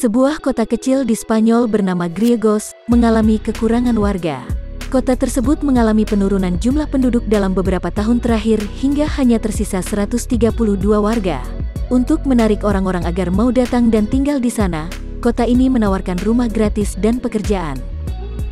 Sebuah kota kecil di Spanyol bernama Griegos mengalami kekurangan warga. Kota tersebut mengalami penurunan jumlah penduduk dalam beberapa tahun terakhir hingga hanya tersisa 132 warga. Untuk menarik orang-orang agar mau datang dan tinggal di sana, kota ini menawarkan rumah gratis dan pekerjaan.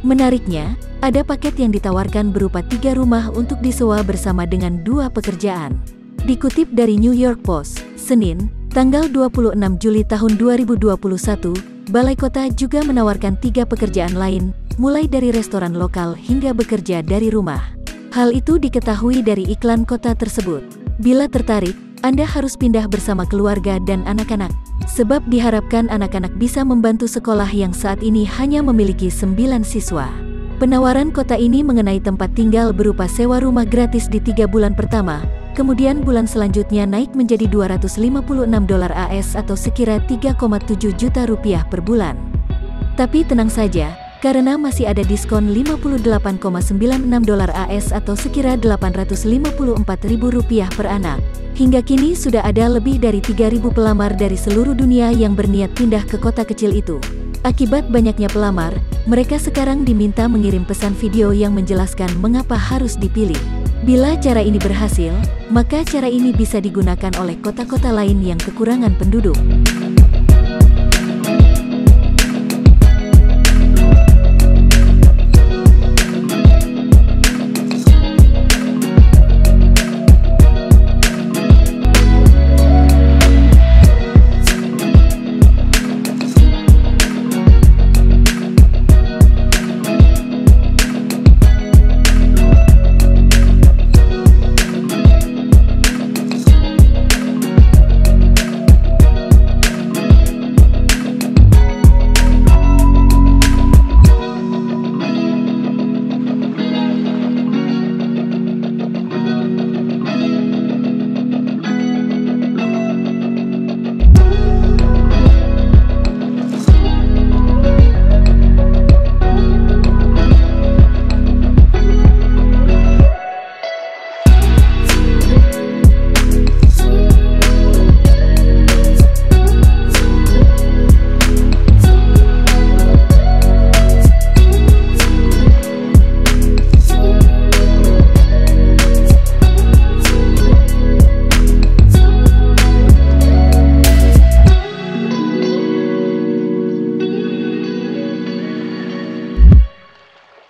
Menariknya, ada paket yang ditawarkan berupa tiga rumah untuk disewa bersama dengan dua pekerjaan. Dikutip dari New York Post, Senin, Tanggal 26 Juli tahun 2021, Balai Kota juga menawarkan tiga pekerjaan lain, mulai dari restoran lokal hingga bekerja dari rumah. Hal itu diketahui dari iklan kota tersebut. Bila tertarik, Anda harus pindah bersama keluarga dan anak-anak, sebab diharapkan anak-anak bisa membantu sekolah yang saat ini hanya memiliki sembilan siswa. Penawaran kota ini mengenai tempat tinggal berupa sewa rumah gratis di tiga bulan pertama, Kemudian bulan selanjutnya naik menjadi 256 dolar AS atau sekira 3,7 juta rupiah per bulan. Tapi tenang saja, karena masih ada diskon 58,96 dolar AS atau sekira 854 ribu rupiah per anak. Hingga kini sudah ada lebih dari 3.000 pelamar dari seluruh dunia yang berniat pindah ke kota kecil itu. Akibat banyaknya pelamar, mereka sekarang diminta mengirim pesan video yang menjelaskan mengapa harus dipilih. Bila cara ini berhasil, maka cara ini bisa digunakan oleh kota-kota lain yang kekurangan penduduk.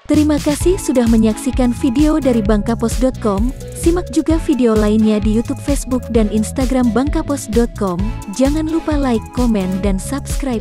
Terima kasih sudah menyaksikan video dari bangkapos.com. Simak juga video lainnya di YouTube, Facebook, dan Instagram bangkapos.com. Jangan lupa like, komen, dan subscribe